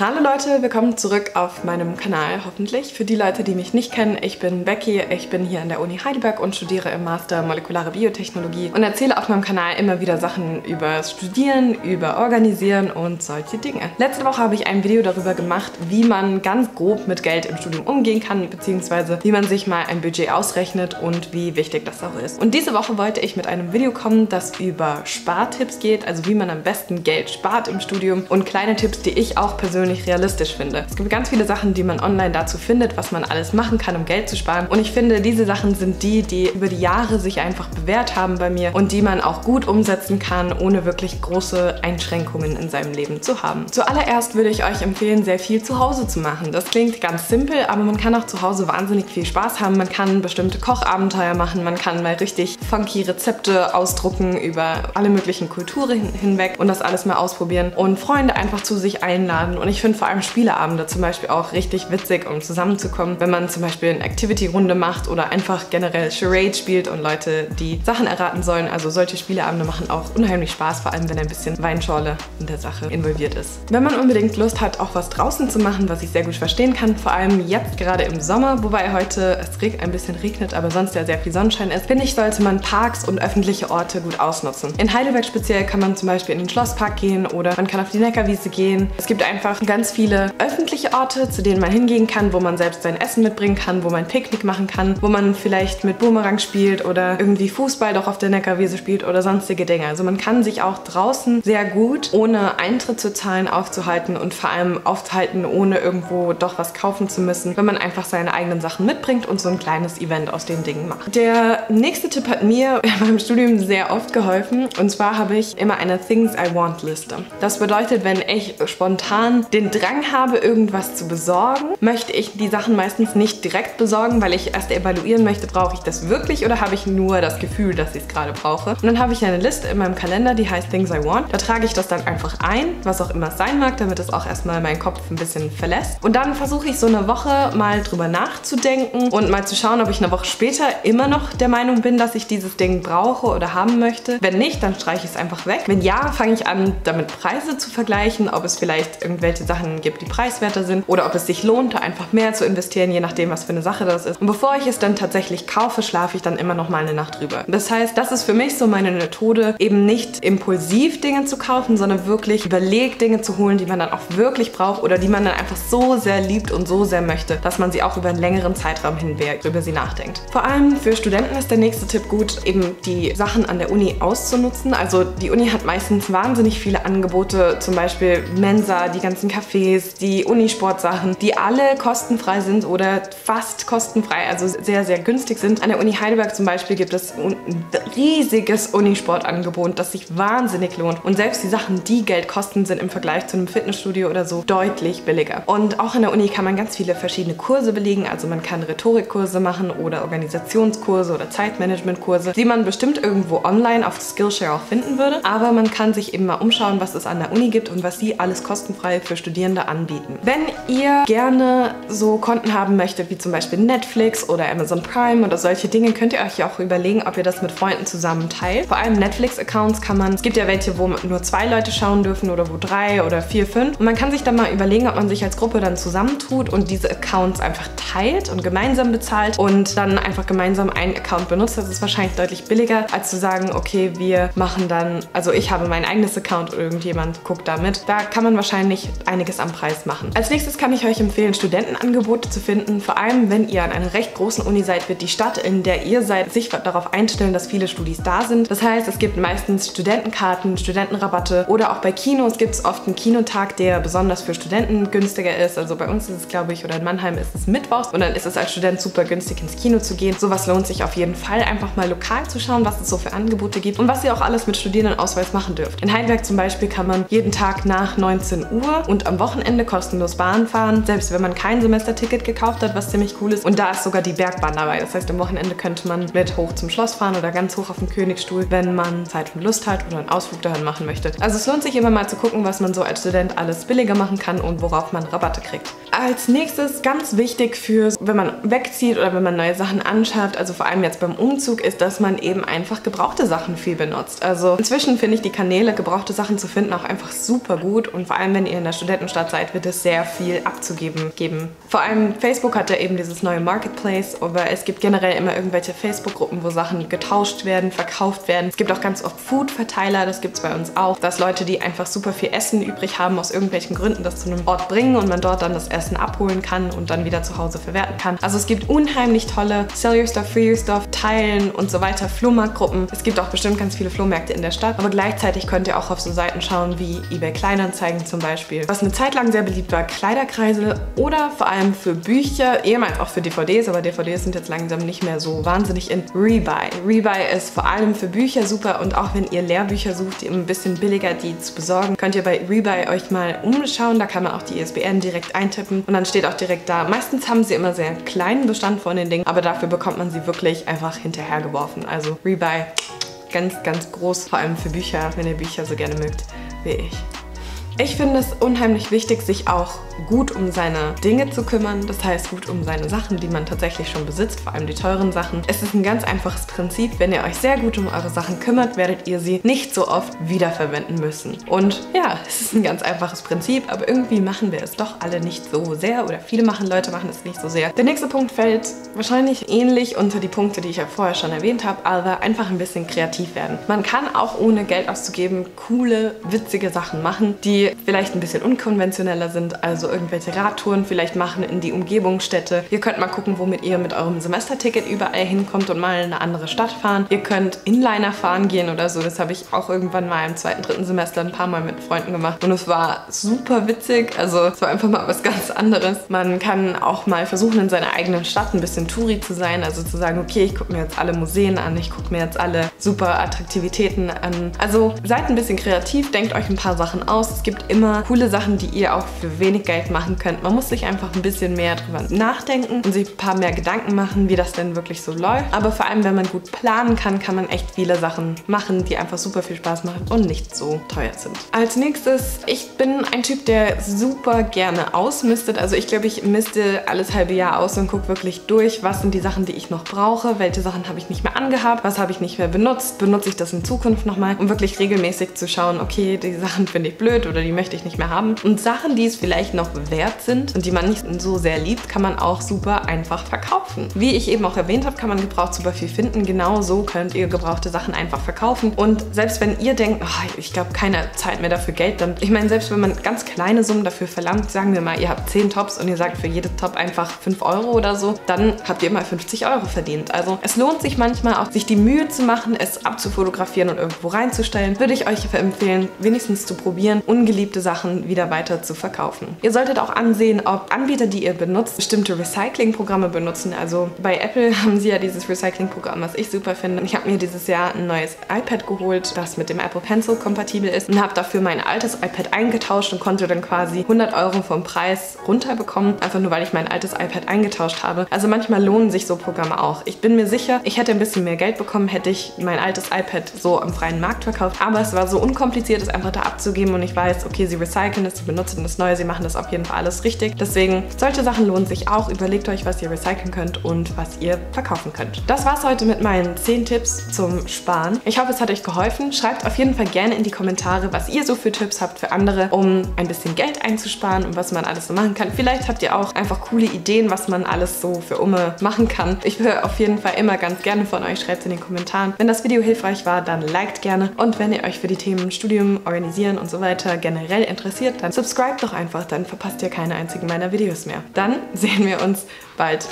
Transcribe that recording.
Hallo Leute, willkommen zurück auf meinem Kanal, hoffentlich. Für die Leute, die mich nicht kennen, ich bin Becky, ich bin hier an der Uni Heidelberg und studiere im Master Molekulare Biotechnologie und erzähle auf meinem Kanal immer wieder Sachen über Studieren, über Organisieren und solche Dinge. Letzte Woche habe ich ein Video darüber gemacht, wie man ganz grob mit Geld im Studium umgehen kann, beziehungsweise wie man sich mal ein Budget ausrechnet und wie wichtig das auch ist. Und diese Woche wollte ich mit einem Video kommen, das über Spartipps geht, also wie man am besten Geld spart im Studium und kleine Tipps, die ich auch persönlich persönlich realistisch finde. Es gibt ganz viele Sachen, die man online dazu findet, was man alles machen kann, um Geld zu sparen. Und ich finde, diese Sachen sind die, die über die Jahre sich einfach bewährt haben bei mir und die man auch gut umsetzen kann, ohne wirklich große Einschränkungen in seinem Leben zu haben. Zuallererst würde ich euch empfehlen, sehr viel zu Hause zu machen. Das klingt ganz simpel, aber man kann auch zu Hause wahnsinnig viel Spaß haben. Man kann bestimmte Kochabenteuer machen, man kann mal richtig funky Rezepte ausdrucken über alle möglichen Kulturen hinweg und das alles mal ausprobieren und Freunde einfach zu sich einladen. Und ich ich finde vor allem Spieleabende zum Beispiel auch richtig witzig, um zusammenzukommen, wenn man zum Beispiel eine Activity-Runde macht oder einfach generell Charade spielt und Leute die Sachen erraten sollen. Also solche Spieleabende machen auch unheimlich Spaß, vor allem wenn ein bisschen Weinschorle in der Sache involviert ist. Wenn man unbedingt Lust hat, auch was draußen zu machen, was ich sehr gut verstehen kann, vor allem jetzt gerade im Sommer, wobei heute es ein bisschen regnet, aber sonst ja sehr viel Sonnenschein ist, finde ich, sollte man Parks und öffentliche Orte gut ausnutzen. In Heidelberg speziell kann man zum Beispiel in den Schlosspark gehen oder man kann auf die Neckarwiese gehen. Es gibt einfach ganz viele öffentliche Orte, zu denen man hingehen kann, wo man selbst sein Essen mitbringen kann, wo man Picknick machen kann, wo man vielleicht mit Boomerang spielt oder irgendwie Fußball doch auf der Neckarwiese spielt oder sonstige Dinge. Also man kann sich auch draußen sehr gut ohne Eintritt zu zahlen aufzuhalten und vor allem aufzuhalten, ohne irgendwo doch was kaufen zu müssen, wenn man einfach seine eigenen Sachen mitbringt und so ein kleines Event aus den Dingen macht. Der nächste Tipp hat mir beim Studium sehr oft geholfen und zwar habe ich immer eine Things I Want Liste. Das bedeutet, wenn ich spontan den Drang Drang habe, irgendwas zu besorgen, möchte ich die Sachen meistens nicht direkt besorgen, weil ich erst evaluieren möchte, brauche ich das wirklich oder habe ich nur das Gefühl, dass ich es gerade brauche. Und dann habe ich eine Liste in meinem Kalender, die heißt Things I Want. Da trage ich das dann einfach ein, was auch immer es sein mag, damit es auch erstmal meinen Kopf ein bisschen verlässt. Und dann versuche ich so eine Woche mal drüber nachzudenken und mal zu schauen, ob ich eine Woche später immer noch der Meinung bin, dass ich dieses Ding brauche oder haben möchte. Wenn nicht, dann streiche ich es einfach weg. Wenn ja, fange ich an, damit Preise zu vergleichen, ob es vielleicht irgendwelche Sachen gibt, die preiswerter sind oder ob es sich lohnt, da einfach mehr zu investieren, je nachdem, was für eine Sache das ist. Und bevor ich es dann tatsächlich kaufe, schlafe ich dann immer noch mal eine Nacht drüber. Das heißt, das ist für mich so meine Methode, eben nicht impulsiv Dinge zu kaufen, sondern wirklich überlegt Dinge zu holen, die man dann auch wirklich braucht oder die man dann einfach so sehr liebt und so sehr möchte, dass man sie auch über einen längeren Zeitraum hinweg über sie nachdenkt. Vor allem für Studenten ist der nächste Tipp gut, eben die Sachen an der Uni auszunutzen. Also die Uni hat meistens wahnsinnig viele Angebote, zum Beispiel Mensa, die ganzen Cafés, die Unisportsachen, die alle kostenfrei sind oder fast kostenfrei, also sehr, sehr günstig sind. An der Uni Heidelberg zum Beispiel gibt es ein riesiges Unisportangebot, das sich wahnsinnig lohnt. Und selbst die Sachen, die Geld kosten, sind im Vergleich zu einem Fitnessstudio oder so deutlich billiger. Und auch an der Uni kann man ganz viele verschiedene Kurse belegen. Also man kann Rhetorikkurse machen oder Organisationskurse oder Zeitmanagementkurse, die man bestimmt irgendwo online auf Skillshare auch finden würde. Aber man kann sich eben mal umschauen, was es an der Uni gibt und was sie alles kostenfrei für Studierende anbieten. Wenn ihr gerne so Konten haben möchtet, wie zum Beispiel Netflix oder Amazon Prime oder solche Dinge, könnt ihr euch ja auch überlegen, ob ihr das mit Freunden zusammen teilt. Vor allem Netflix-Accounts kann man, es gibt ja welche, wo nur zwei Leute schauen dürfen oder wo drei oder vier, fünf. Und man kann sich dann mal überlegen, ob man sich als Gruppe dann zusammentut und diese Accounts einfach teilt und gemeinsam bezahlt und dann einfach gemeinsam einen Account benutzt. Das ist wahrscheinlich deutlich billiger, als zu sagen, okay, wir machen dann, also ich habe mein eigenes Account und irgendjemand guckt damit. Da kann man wahrscheinlich einiges am Preis machen. Als nächstes kann ich euch empfehlen, Studentenangebote zu finden. Vor allem, wenn ihr an einer recht großen Uni seid, wird die Stadt, in der ihr seid, sich darauf einstellen, dass viele Studis da sind. Das heißt, es gibt meistens Studentenkarten, Studentenrabatte oder auch bei Kinos gibt es oft einen Kinotag, der besonders für Studenten günstiger ist. Also bei uns ist es, glaube ich, oder in Mannheim ist es Mittwochs und dann ist es als Student super günstig ins Kino zu gehen. Sowas lohnt sich auf jeden Fall, einfach mal lokal zu schauen, was es so für Angebote gibt und was ihr auch alles mit Studierendenausweis machen dürft. In Heidelberg zum Beispiel kann man jeden Tag nach 19 Uhr und am Wochenende kostenlos Bahn fahren, selbst wenn man kein Semesterticket gekauft hat, was ziemlich cool ist. Und da ist sogar die Bergbahn dabei. Das heißt, am Wochenende könnte man mit hoch zum Schloss fahren oder ganz hoch auf den Königsstuhl, wenn man Zeit und Lust hat oder einen Ausflug dahin machen möchte. Also es lohnt sich immer mal zu gucken, was man so als Student alles billiger machen kann und worauf man Rabatte kriegt. Als nächstes ganz wichtig für, wenn man wegzieht oder wenn man neue Sachen anschafft, also vor allem jetzt beim Umzug, ist, dass man eben einfach gebrauchte Sachen viel benutzt. Also inzwischen finde ich die Kanäle, gebrauchte Sachen zu finden, auch einfach super gut und vor allem, wenn ihr in der Studenten Studentenstadt seid, wird es sehr viel abzugeben geben. Vor allem Facebook hat ja eben dieses neue Marketplace, aber es gibt generell immer irgendwelche Facebook-Gruppen, wo Sachen getauscht werden, verkauft werden. Es gibt auch ganz oft Food-Verteiler, das gibt es bei uns auch, dass Leute, die einfach super viel Essen übrig haben, aus irgendwelchen Gründen das zu einem Ort bringen und man dort dann das Essen abholen kann und dann wieder zu Hause verwerten kann. Also es gibt unheimlich tolle Sell Your Stuff, Free Your Stuff, Teilen und so weiter, Flohmarktgruppen. Es gibt auch bestimmt ganz viele Flohmärkte in der Stadt, aber gleichzeitig könnt ihr auch auf so Seiten schauen wie eBay Kleinanzeigen zum Beispiel. Was eine Zeit lang sehr beliebt war, Kleiderkreisel oder vor allem für Bücher, ehemals auch für DVDs, aber DVDs sind jetzt langsam nicht mehr so wahnsinnig in Rebuy. Rebuy ist vor allem für Bücher super und auch wenn ihr Lehrbücher sucht, die ein bisschen billiger die zu besorgen, könnt ihr bei Rebuy euch mal umschauen. Da kann man auch die ISBN direkt eintippen und dann steht auch direkt da. Meistens haben sie immer sehr kleinen Bestand von den Dingen, aber dafür bekommt man sie wirklich einfach hinterhergeworfen. Also Rebuy ganz, ganz groß, vor allem für Bücher, wenn ihr Bücher so gerne mögt wie ich. Ich finde es unheimlich wichtig, sich auch gut um seine Dinge zu kümmern. Das heißt, gut um seine Sachen, die man tatsächlich schon besitzt, vor allem die teuren Sachen. Es ist ein ganz einfaches Prinzip. Wenn ihr euch sehr gut um eure Sachen kümmert, werdet ihr sie nicht so oft wiederverwenden müssen. Und ja, es ist ein ganz einfaches Prinzip, aber irgendwie machen wir es doch alle nicht so sehr oder viele machen Leute machen es nicht so sehr. Der nächste Punkt fällt wahrscheinlich ähnlich unter die Punkte, die ich ja vorher schon erwähnt habe, aber einfach ein bisschen kreativ werden. Man kann auch ohne Geld auszugeben coole, witzige Sachen machen, die vielleicht ein bisschen unkonventioneller sind, also irgendwelche Radtouren vielleicht machen in die Umgebungsstätte. Ihr könnt mal gucken, womit ihr mit eurem Semesterticket überall hinkommt und mal in eine andere Stadt fahren. Ihr könnt Inliner fahren gehen oder so. Das habe ich auch irgendwann mal im zweiten, dritten Semester ein paar Mal mit Freunden gemacht und es war super witzig. Also es war einfach mal was ganz anderes. Man kann auch mal versuchen, in seiner eigenen Stadt ein bisschen Touri zu sein, also zu sagen, okay, ich gucke mir jetzt alle Museen an, ich gucke mir jetzt alle super Attraktivitäten an. Also seid ein bisschen kreativ, denkt euch ein paar Sachen aus. Es gibt gibt immer coole Sachen, die ihr auch für wenig Geld machen könnt. Man muss sich einfach ein bisschen mehr drüber nachdenken und sich ein paar mehr Gedanken machen, wie das denn wirklich so läuft. Aber vor allem, wenn man gut planen kann, kann man echt viele Sachen machen, die einfach super viel Spaß machen und nicht so teuer sind. Als nächstes, ich bin ein Typ, der super gerne ausmistet. Also ich glaube, ich misste alles halbe Jahr aus und gucke wirklich durch, was sind die Sachen, die ich noch brauche, welche Sachen habe ich nicht mehr angehabt, was habe ich nicht mehr benutzt, benutze ich das in Zukunft nochmal, um wirklich regelmäßig zu schauen, okay, die Sachen finde ich blöd oder die die möchte ich nicht mehr haben. Und Sachen, die es vielleicht noch wert sind und die man nicht so sehr liebt, kann man auch super einfach verkaufen. Wie ich eben auch erwähnt habe, kann man gebraucht super viel finden. Genau so könnt ihr gebrauchte Sachen einfach verkaufen. Und selbst wenn ihr denkt, oh, ich glaube, keiner zahlt mir dafür Geld, dann, ich meine, selbst wenn man ganz kleine Summen dafür verlangt, sagen wir mal, ihr habt 10 Tops und ihr sagt für jede Top einfach 5 Euro oder so, dann habt ihr mal 50 Euro verdient. Also es lohnt sich manchmal auch, sich die Mühe zu machen, es abzufotografieren und irgendwo reinzustellen. Würde ich euch empfehlen, wenigstens zu probieren, ungeliebte geliebte Sachen wieder weiter zu verkaufen. Ihr solltet auch ansehen, ob Anbieter, die ihr benutzt, bestimmte Recycling-Programme benutzen. Also bei Apple haben sie ja dieses Recycling-Programm, was ich super finde. Ich habe mir dieses Jahr ein neues iPad geholt, das mit dem Apple Pencil kompatibel ist und habe dafür mein altes iPad eingetauscht und konnte dann quasi 100 Euro vom Preis runterbekommen, einfach nur weil ich mein altes iPad eingetauscht habe. Also manchmal lohnen sich so Programme auch. Ich bin mir sicher, ich hätte ein bisschen mehr Geld bekommen, hätte ich mein altes iPad so am freien Markt verkauft. Aber es war so unkompliziert, es einfach da abzugeben und ich weiß, okay, sie recyceln es, sie benutzen das Neue, sie machen das auf jeden Fall alles richtig. Deswegen, solche Sachen lohnen sich auch. Überlegt euch, was ihr recyceln könnt und was ihr verkaufen könnt. Das war's heute mit meinen 10 Tipps zum Sparen. Ich hoffe, es hat euch geholfen. Schreibt auf jeden Fall gerne in die Kommentare, was ihr so für Tipps habt für andere, um ein bisschen Geld einzusparen und was man alles so machen kann. Vielleicht habt ihr auch einfach coole Ideen, was man alles so für Umme machen kann. Ich höre auf jeden Fall immer ganz gerne von euch. Schreibt es in den Kommentaren. Wenn das Video hilfreich war, dann liked gerne. Und wenn ihr euch für die Themen Studium, Organisieren und so weiter gerne generell interessiert, dann subscribe doch einfach, dann verpasst ihr keine einzigen meiner Videos mehr. Dann sehen wir uns bald.